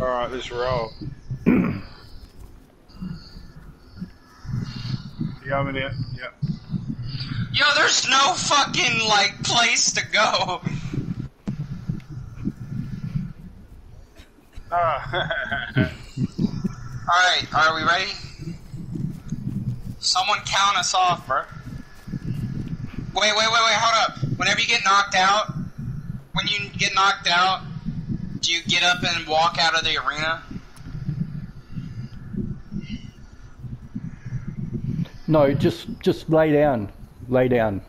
Alright, let's roll. yeah, I'm in it. Yep. Yo, there's no fucking, like, place to go. Ah. Alright, are we ready? Someone count us off, bro. Wait, wait, wait, wait, hold up. Whenever you get knocked out, when you get knocked out, do you get up and walk out of the arena? No, just just lay down. Lay down.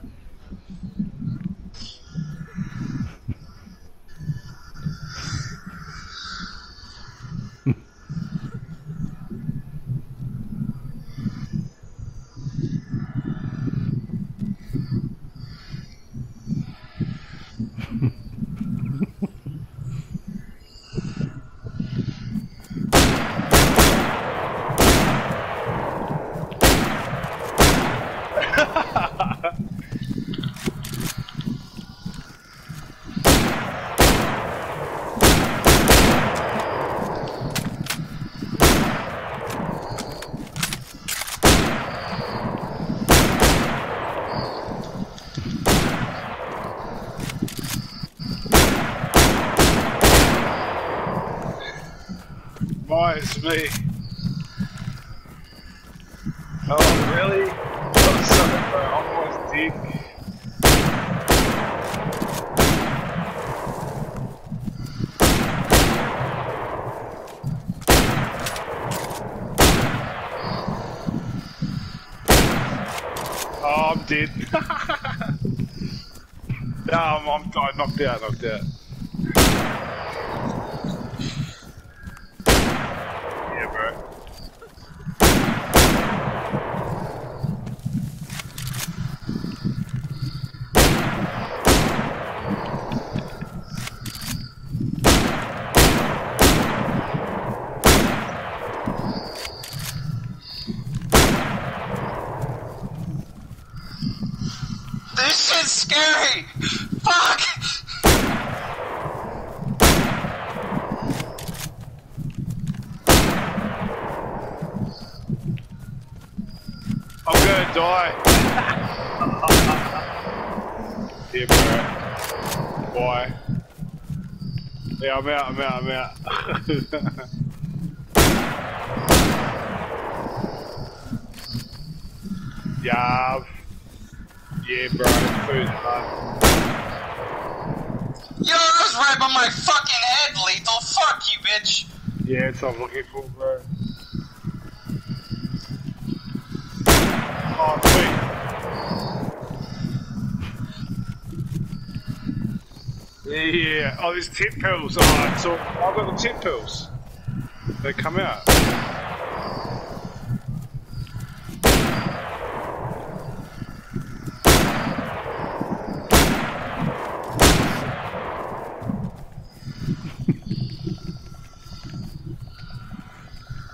It's me. Oh, really? Bro. I'm almost dead. Oh, I'm dead. no, I'm, I'm, I knocked out, knocked out. Yeah, bro. This shit's scary! Fuck! I'm gonna die. yeah, bro. Why? Yeah, I'm out, I'm out, I'm out. yeah. Yeah, bro. Food hard. Yo, that was right by my fucking head, Lethal. Fuck you, bitch. Yeah, it's what I'm looking for, bro. Oh. Yeah, yeah. Oh, there's tip pills. Oh, Alright, so I've got the tip pills. They come out.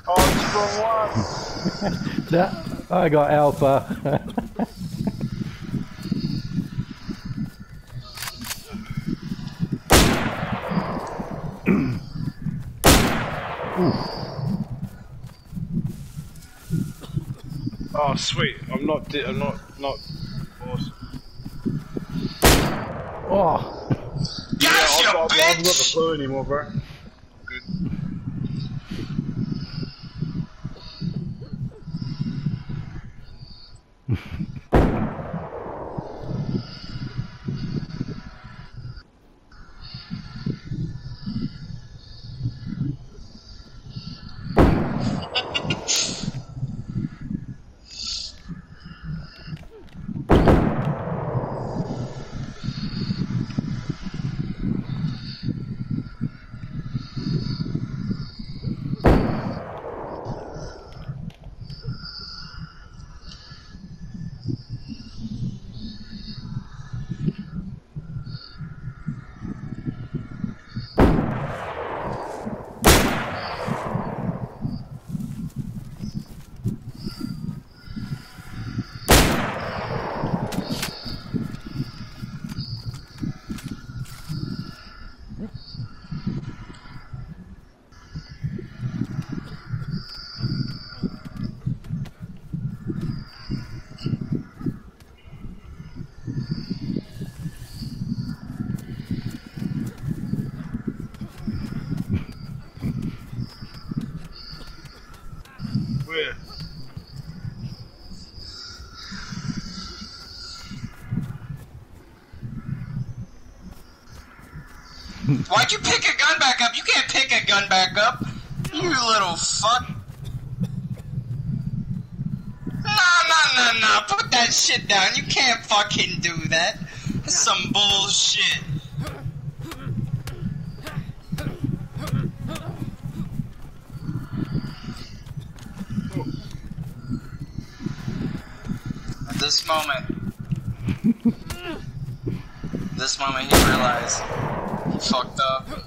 Oh, it's the wrong one. That, I got alpha. Oh, sweet. I'm not. Di- I'm not. Not. Awesome. oh, Gotcha, I've, got, I haven't got the flu anymore, bro. Why'd you pick a gun back up? You can't pick a gun back up. You little fuck. Nah, nah, nah, nah. Put that shit down. You can't fucking do that. That's some bullshit. This moment, this moment he realized he fucked up.